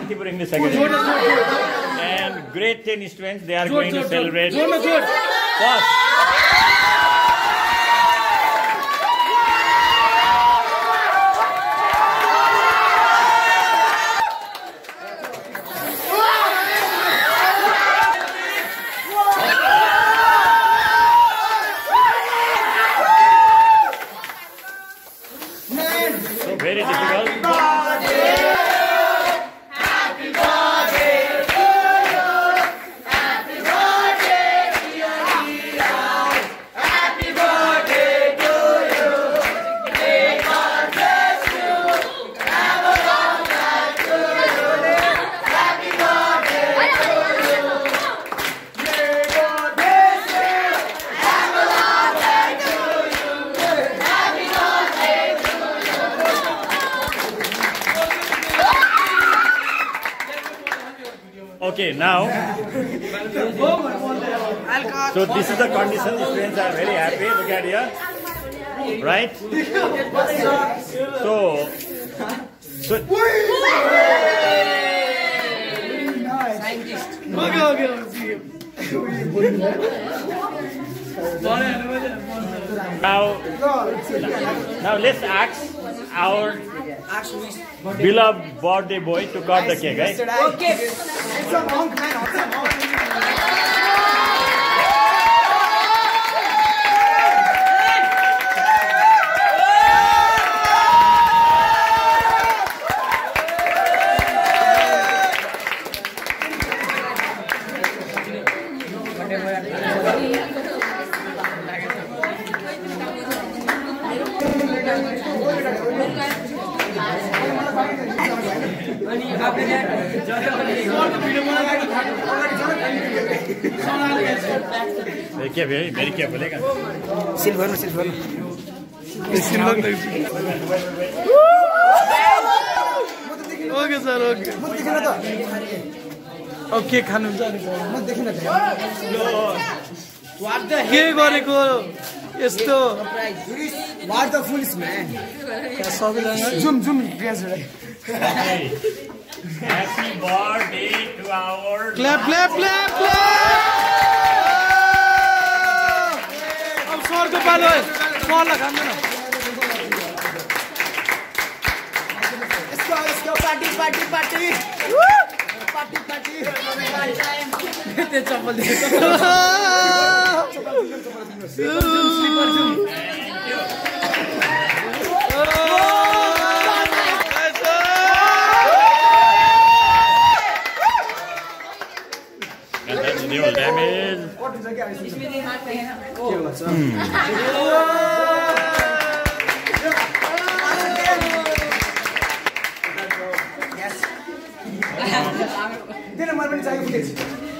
Kantipur English Academy. And great tennis students, they are going to celebrate. First. Okay, now. So this is the condition. The students are very happy. Look at here. Right? So. So. Now, now let's ask our Actually, birthday beloved birthday boy to out the cake, guys. Okay, it's a monk man. सिल्भरमा सिल्भरमा okay sir okay. अब के खानुहुन्छ? म देखेन त के गरेको यस्तो। वाट द फुल्स म्यान सबैजना zoom zoom dress Happy birthday to our. Clap clap clap clap अब सरको पालो है सरलाई खाँदैन यसको यसको party party party party party त्यो चप्पल And that's the old damage. तेरो मलाई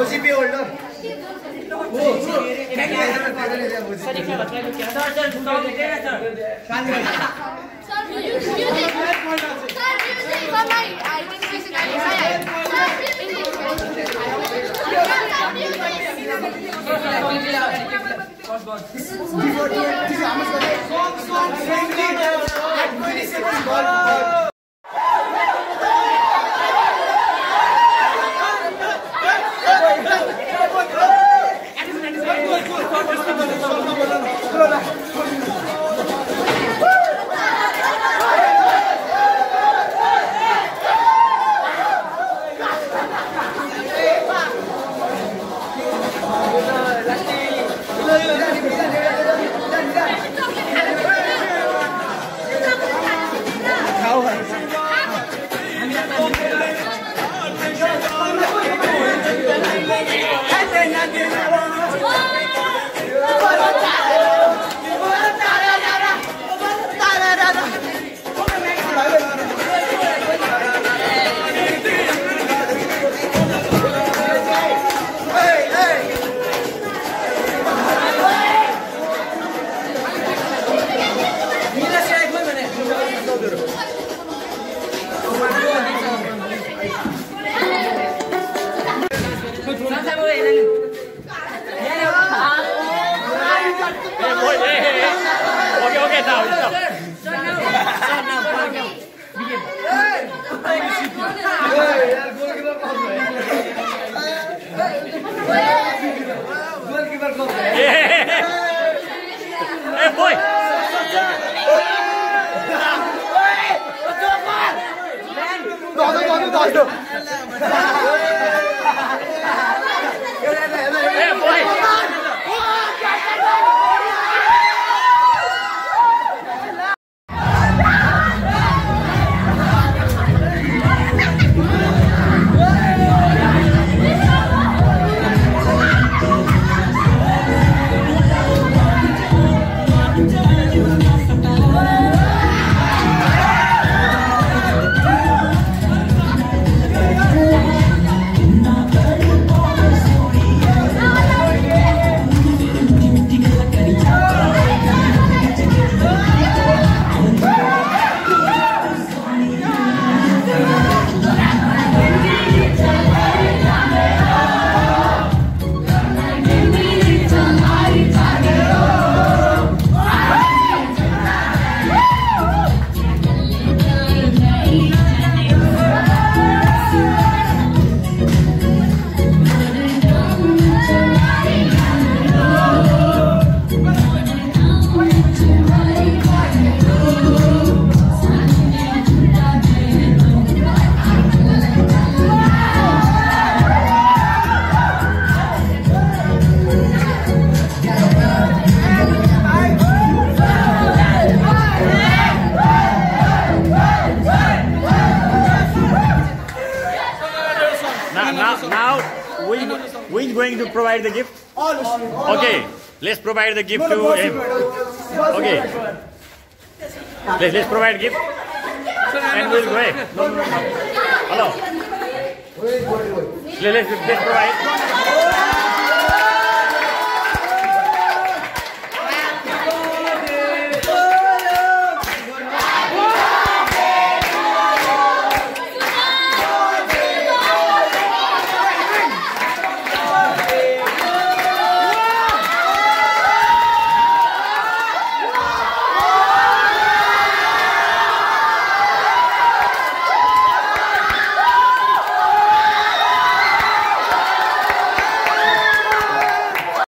ओजिपी holder Sir, music. Sir, music. Sir, my identification card. Sir, Before this is how much at 20 seconds ball. Hey, hey, hey. Okay, okay, Now, now, we we going to provide the gift. Okay, let's provide the gift to him. Okay, let's let's provide gift, and we'll go ahead. Hello. Let's let's provide.